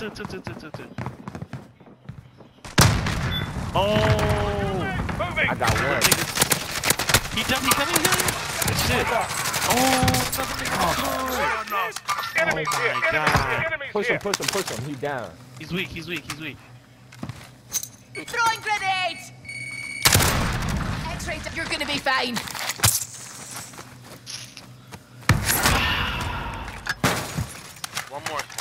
two, two, two, two, two, two. Oh! I got one. He jumped, he coming, here? coming. Good shit. Oh, another nigga. Oh. Enemies Oh here. my Enemies God. here. Enemies Push here. him, push him, push him. He down. He's weak, he's weak, he's weak. Throwing grenades! X-ray, you're gonna be fine. One more.